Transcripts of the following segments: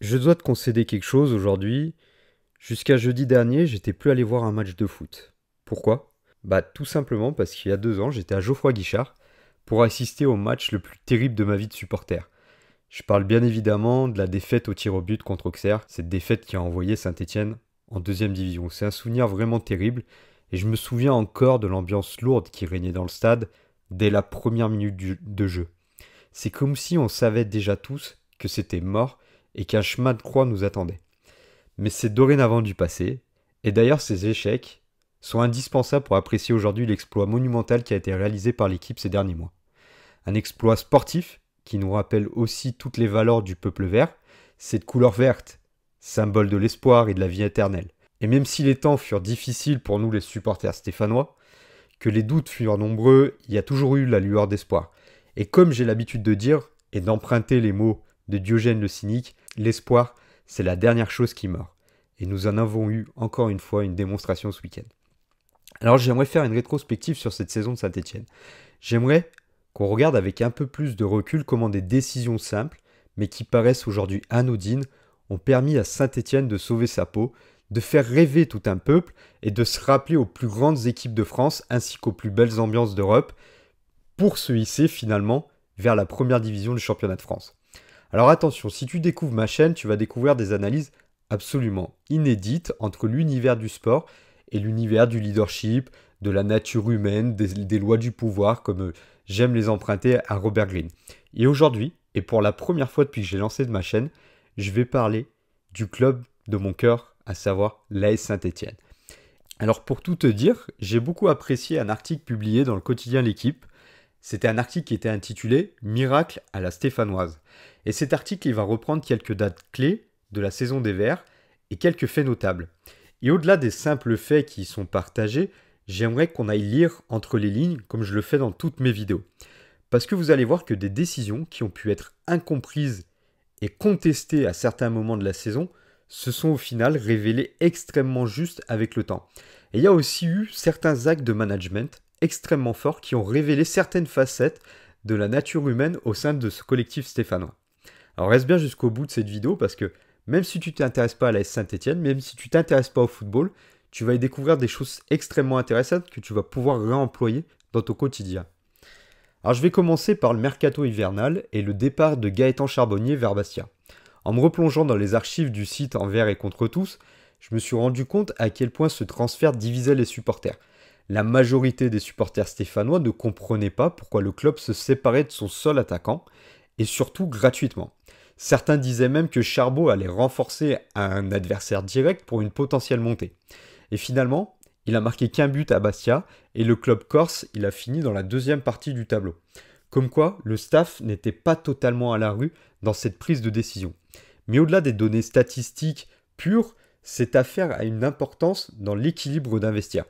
Je dois te concéder quelque chose aujourd'hui. Jusqu'à jeudi dernier, j'étais plus allé voir un match de foot. Pourquoi? Bah tout simplement parce qu'il y a deux ans, j'étais à Geoffroy Guichard pour assister au match le plus terrible de ma vie de supporter. Je parle bien évidemment de la défaite au tir au but contre Auxerre, cette défaite qui a envoyé Saint-Étienne en deuxième division. C'est un souvenir vraiment terrible et je me souviens encore de l'ambiance lourde qui régnait dans le stade dès la première minute de jeu. C'est comme si on savait déjà tous que c'était mort et qu'un chemin de croix nous attendait. Mais c'est dorénavant du passé, et d'ailleurs ces échecs sont indispensables pour apprécier aujourd'hui l'exploit monumental qui a été réalisé par l'équipe ces derniers mois. Un exploit sportif qui nous rappelle aussi toutes les valeurs du peuple vert, cette couleur verte, symbole de l'espoir et de la vie éternelle. Et même si les temps furent difficiles pour nous les supporters stéphanois, que les doutes furent nombreux, il y a toujours eu la lueur d'espoir. Et comme j'ai l'habitude de dire, et d'emprunter les mots de Diogène le cynique, l'espoir, c'est la dernière chose qui meurt. Et nous en avons eu encore une fois une démonstration ce week-end. Alors j'aimerais faire une rétrospective sur cette saison de Saint-Etienne. J'aimerais qu'on regarde avec un peu plus de recul comment des décisions simples, mais qui paraissent aujourd'hui anodines, ont permis à Saint-Etienne de sauver sa peau, de faire rêver tout un peuple et de se rappeler aux plus grandes équipes de France ainsi qu'aux plus belles ambiances d'Europe pour se hisser finalement vers la première division du championnat de France. Alors attention, si tu découvres ma chaîne, tu vas découvrir des analyses absolument inédites entre l'univers du sport et l'univers du leadership, de la nature humaine, des, lois du pouvoir, comme euh, j'aime les emprunter à Robert Greene. Et aujourd'hui, et pour la première fois depuis que j'ai lancé ma chaîne, je vais parler du club de mon cœur, à savoir l'AS Saint-Étienne. Alors pour tout te dire, j'ai beaucoup apprécié un article publié dans le quotidien L'équipe c'était un article qui était intitulé Miracle à la Stéphanoise. Et cet article, il va reprendre quelques dates clés de la saison des Verts et quelques faits notables. Et au-delà des simples faits qui y sont partagés, j'aimerais qu'on aille lire entre les lignes comme je le fais dans toutes mes vidéos. Parce que vous allez voir que des décisions qui ont pu être incomprises et contestées à certains moments de la saison se sont au final révélées extrêmement justes avec le temps. Et il y a aussi eu certains actes de management extrêmement forts qui ont révélé certaines facettes de la nature humaine au sein de ce collectif stéphanois. Alors reste bien jusqu'au bout de cette vidéo parce que même si tu t'intéresses pas à la Saint-Etienne, même si tu t'intéresses pas au football, tu vas y découvrir des choses extrêmement intéressantes que tu vas pouvoir réemployer dans ton quotidien. Alors je vais commencer par le mercato hivernal et le départ de Gaëtan Charbonnier vers Bastia. En me replongeant dans les archives du site envers et contre tous, je me suis rendu compte à quel point ce transfert divisait les supporters la majorité des supporters stéphanois ne comprenaient pas pourquoi le club se séparait de son seul attaquant, et surtout gratuitement. Certains disaient même que Charbot allait renforcer un adversaire direct pour une potentielle montée. Et finalement, il a marqué qu'un but à Bastia, et le club corse, il a fini dans la deuxième partie du tableau. Comme quoi, le staff n'était pas totalement à la rue dans cette prise de décision. Mais au-delà des données statistiques pures, cette affaire a une importance dans l'équilibre d'investir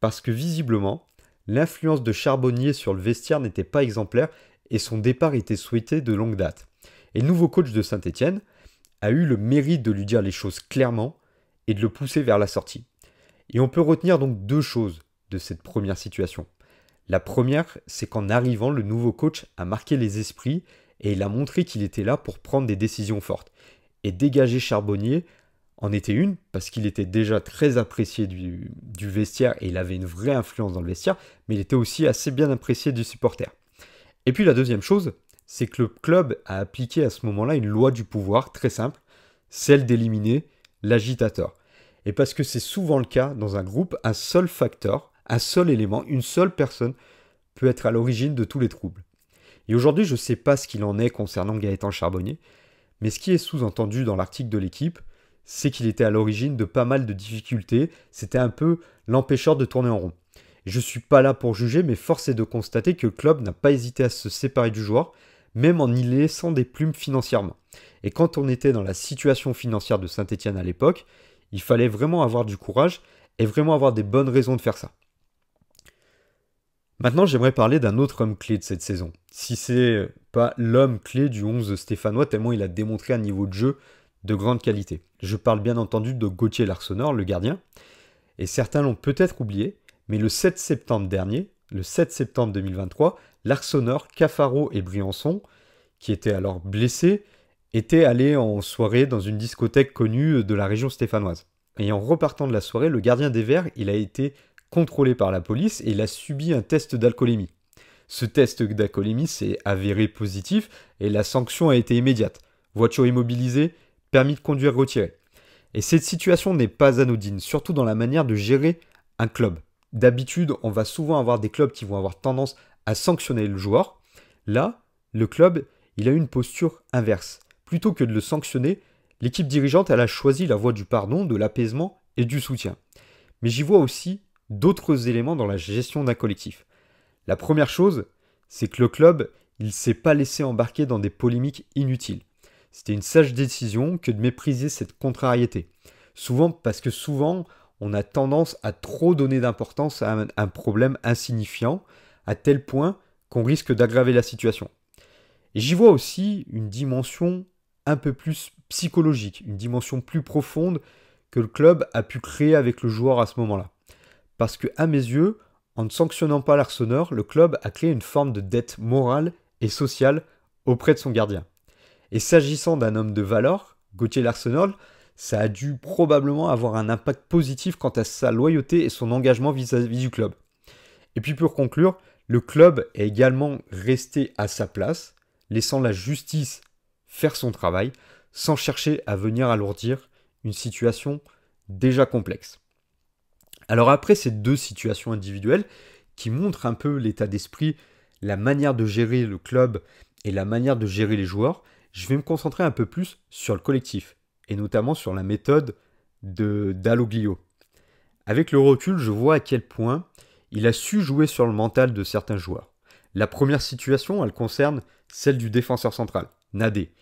parce que visiblement, l'influence de Charbonnier sur le vestiaire n'était pas exemplaire et son départ était souhaité de longue date. Et le nouveau coach de Saint-Étienne a eu le mérite de lui dire les choses clairement et de le pousser vers la sortie. Et on peut retenir donc deux choses de cette première situation. La première, c'est qu'en arrivant, le nouveau coach a marqué les esprits et il a montré qu'il était là pour prendre des décisions fortes. Et dégager Charbonnier en était une, parce qu'il était déjà très apprécié du, vestiaire et il avait une vraie influence dans le vestiaire, mais il était aussi assez bien apprécié du supporter. Et puis la deuxième chose, c'est que le club a appliqué à ce moment-là une loi du pouvoir très simple, celle d'éliminer l'agitateur. Et parce que c'est souvent le cas dans un groupe, un seul facteur, un seul élément, une seule personne peut être à l'origine de tous les troubles. Et aujourd'hui, je ne sais pas ce qu'il en est concernant Gaëtan Charbonnier, mais ce qui est sous-entendu dans l'article de l'équipe, c'est qu'il était à l'origine de pas mal de difficultés, c'était un peu l'empêcheur de tourner en rond. Je ne suis pas là pour juger, mais force est de constater que le club n'a pas hésité à se séparer du joueur, même en y laissant des plumes financièrement. Et quand on était dans la situation financière de Saint-Etienne à l'époque, il fallait vraiment avoir du courage et vraiment avoir des bonnes raisons de faire ça. Maintenant, j'aimerais parler d'un autre homme clé de cette saison. Si c'est pas l'homme clé du 11 stéphanois, tellement il a démontré un niveau de jeu de grande qualité. Je parle bien entendu de Gauthier Larsonneur, le gardien, et certains l'ont peut-être oublié, mais le 7 septembre dernier, le 7 septembre 2023, Larsonneur, Cafaro et Briançon, qui étaient alors blessés, était allé en soirée dans une discothèque connue de la région stéphanoise. Et en repartant de la soirée, le gardien des Verts, il a été contrôlé par la police et il a subi un test d'alcoolémie. Ce test d'alcoolémie s'est avéré positif et la sanction a été immédiate. Voiture immobilisée, permis de conduire retiré. Et cette situation n'est pas anodine, surtout dans la manière de gérer un club. D'habitude, on va souvent avoir des clubs qui vont avoir tendance à sanctionner le joueur. Là, le club, il a une posture inverse. Plutôt que de le sanctionner, l'équipe dirigeante, elle a choisi la voie du pardon, de l'apaisement et du soutien. Mais j'y vois aussi d'autres éléments dans la gestion d'un collectif. La première chose, c'est que le club, il ne s'est pas laissé embarquer dans des polémiques inutiles. C'était une sage décision que de mépriser cette contrariété. Souvent, parce que souvent, on a tendance à trop donner d'importance à un, problème insignifiant, à tel point qu'on risque d'aggraver la situation. Et j'y vois aussi une dimension un peu plus psychologique, une dimension plus profonde que le club a pu créer avec le joueur à ce moment-là. Parce que, à mes yeux, en ne sanctionnant pas l'arseneur, le club a créé une forme de dette morale et sociale auprès de son gardien. Et s'agissant d'un homme de valeur, Gauthier Larsenal, ça a dû probablement avoir un impact positif quant à sa loyauté et son engagement vis-à-vis du club. Et puis pour conclure, le club est également resté à sa place, laissant la justice faire son travail, sans chercher à venir alourdir une situation déjà complexe. Alors après ces deux situations individuelles qui montrent un peu l'état d'esprit, la manière de gérer le club et la manière de gérer les joueurs, je vais me concentrer un peu plus sur le collectif, et notamment sur la méthode de Dalloglio. Avec le recul, je vois à quel point il a su jouer sur le mental de certains joueurs. La première situation, elle concerne celle du défenseur central, Nadé,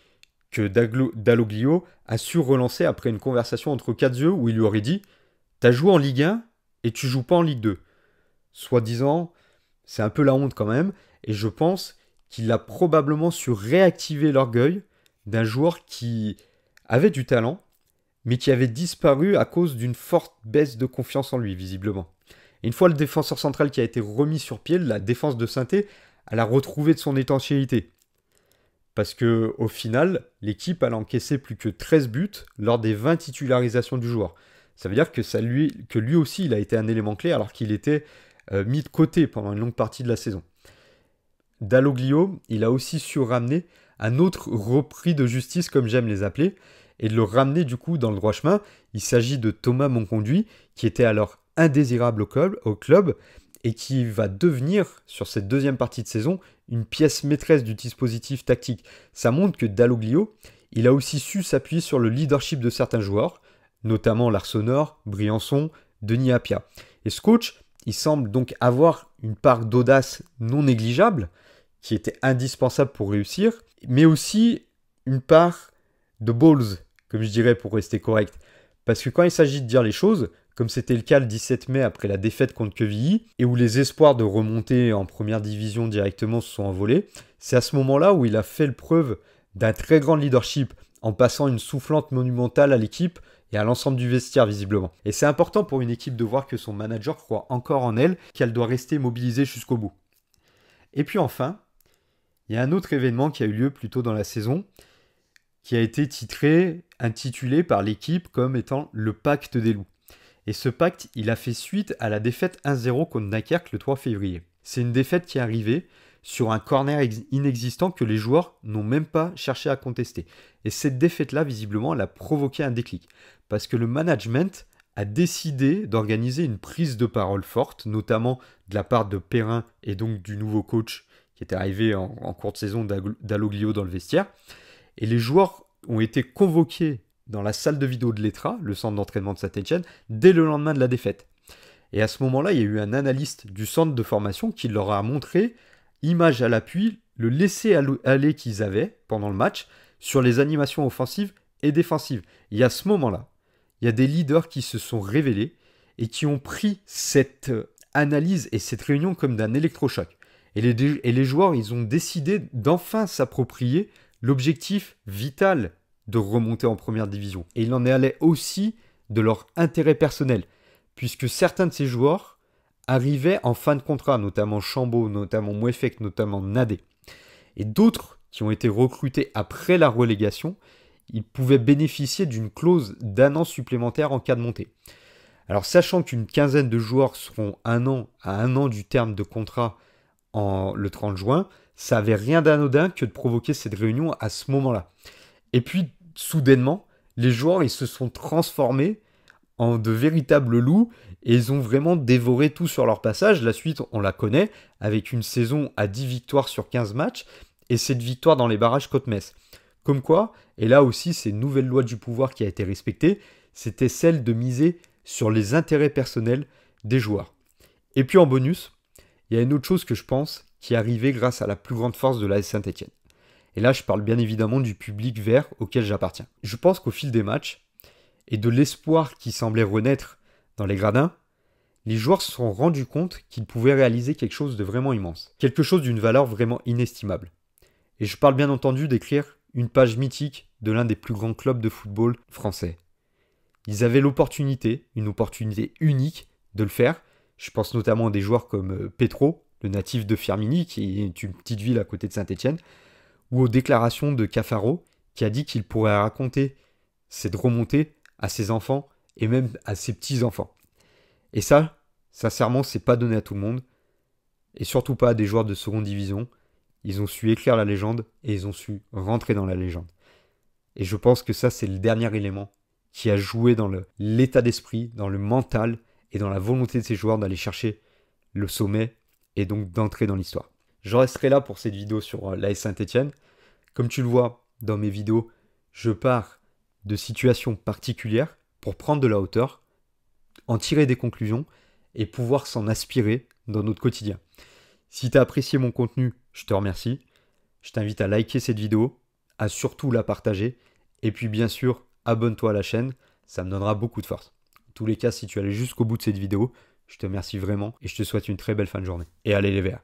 que Dalloglio a su relancer après une conversation entre yeux où il lui aurait dit T'as joué en Ligue 1 et tu joues pas en Ligue 2. Soit disant, c'est un peu la honte quand même, et je pense qu'il a probablement su réactiver l'orgueil d'un joueur qui avait du talent, mais qui avait disparu à cause d'une forte baisse de confiance en lui, visiblement. une fois le défenseur central qui a été remis sur pied, la défense de Sainté, elle a retrouvé de son étanchéité. Parce que au final, l'équipe a encaissé plus que 13 buts lors des 20 titularisations du joueur. Ça veut dire que, lui aussi, il a été un élément clé alors qu'il était euh, mis de côté pendant une longue partie de la saison. Dalloglio, il a aussi su ramener un autre repris de justice, comme j'aime les appeler, et le ramener du coup dans le droit chemin. Il s'agit de Thomas Monconduit, qui était alors indésirable au club, et qui va devenir, sur cette deuxième partie de saison, une pièce maîtresse du dispositif tactique. Ça montre que Dalloglio, il a aussi su s'appuyer sur le leadership de certains joueurs, notamment Larsonneur, Briançon, Denis Appia. Et ce coach, il semble donc avoir une part d'audace non négligeable, qui était indispensable pour réussir, mais aussi une part de balls, comme je dirais pour rester correct. Parce que quand il s'agit de dire les choses, comme c'était le cas le 17 mai après la défaite contre Quevilly, et où les espoirs de remonter en première division directement se sont envolés, c'est à ce moment-là où il a fait le preuve d'un très grand leadership en passant une soufflante monumentale à l'équipe et à l'ensemble du vestiaire visiblement. Et c'est important pour une équipe de voir que son manager croit encore en elle, qu'elle doit rester mobilisée jusqu'au bout. Et puis enfin, il y a un autre événement qui a eu lieu plus tôt dans la saison, qui a été titré, intitulé par l'équipe comme étant le pacte des loups. Et ce pacte, il a fait suite à la défaite 1-0 contre Dunkerque le 3 février. C'est une défaite qui est arrivée sur un corner inexistant que les joueurs n'ont même pas cherché à contester. Et cette défaite-là, visiblement, elle a provoqué un déclic. Parce que le management a décidé d'organiser une prise de parole forte, notamment de la part de Perrin et donc du nouveau coach qui était arrivé en, cours de saison d'Aloglio dans le vestiaire. Et les joueurs ont été convoqués dans la salle de vidéo de l'ETRA, le centre d'entraînement de Saint-Etienne, dès le lendemain de la défaite. Et à ce moment-là, il y a eu un analyste du centre de formation qui leur a montré, image à l'appui, le laisser-aller qu'ils avaient pendant le match sur les animations offensives et défensives. Et à ce moment-là, il y a des leaders qui se sont révélés et qui ont pris cette euh, analyse et cette réunion comme d'un électrochoc. Et les, joueurs, ils ont décidé d'enfin s'approprier l'objectif vital de remonter en première division. Et il en est allé aussi de leur intérêt personnel, puisque certains de ces joueurs arrivaient en fin de contrat, notamment Chambaud, notamment Mouefek, notamment Nadé. Et d'autres qui ont été recrutés après la relégation, ils pouvaient bénéficier d'une clause d'un an supplémentaire en cas de montée. Alors sachant qu'une quinzaine de joueurs seront un an à un an du terme de contrat en le 30 juin, ça n'avait rien d'anodin que de provoquer cette réunion à ce moment-là. Et puis soudainement, les joueurs ils se sont transformés en de véritables loups et ils ont vraiment dévoré tout sur leur passage. La suite, on la connaît, avec une saison à 10 victoires sur 15 matchs et cette victoire dans les barrages Côte-Metz. Comme quoi, et là aussi, c'est une nouvelle loi du pouvoir qui a été respectée, c'était celle de miser sur les intérêts personnels des joueurs. Et puis en bonus, il y a une autre chose que je pense qui est arrivée grâce à la plus grande force de la Saint-Etienne. Et là, je parle bien évidemment du public vert auquel j'appartiens. Je pense qu'au fil des matchs, et de l'espoir qui semblait renaître dans les gradins, les joueurs se sont rendus compte qu'ils pouvaient réaliser quelque chose de vraiment immense, quelque chose d'une valeur vraiment inestimable. Et je parle bien entendu d'écrire une page mythique de l'un des plus grands clubs de football français. Ils avaient l'opportunité, une opportunité unique de le faire. Je pense notamment à des joueurs comme euh, Petro, le natif de Firmini, qui est une petite ville à côté de Saint-Étienne, ou aux déclarations de Cafaro, qui a dit qu'il pourrait raconter cette remontée à ses enfants et même à ses petits-enfants. Et ça, sincèrement, c'est pas donné à tout le monde, et surtout pas à des joueurs de seconde division. Ils ont su écrire la légende et ils ont su rentrer dans la légende. Et je pense que ça, c'est le dernier élément qui a joué dans l'état d'esprit, dans le mental et dans la volonté de ces joueurs d'aller chercher le sommet et donc d'entrer dans l'histoire. Je resterai là pour cette vidéo sur euh, l'AS Saint-Etienne. Comme tu le vois dans mes vidéos, je pars de situations particulières pour prendre de la hauteur, en tirer des conclusions et pouvoir s'en aspirer dans notre quotidien. Si tu as apprécié mon contenu, je te remercie. Je t'invite à liker cette vidéo, à surtout la partager et puis bien sûr, abonne-toi à la chaîne, ça me donnera beaucoup de force. Tous les cas, si tu allais jusqu'au bout de cette vidéo, je te remercie vraiment et je te souhaite une très belle fin de journée. Et allez les verts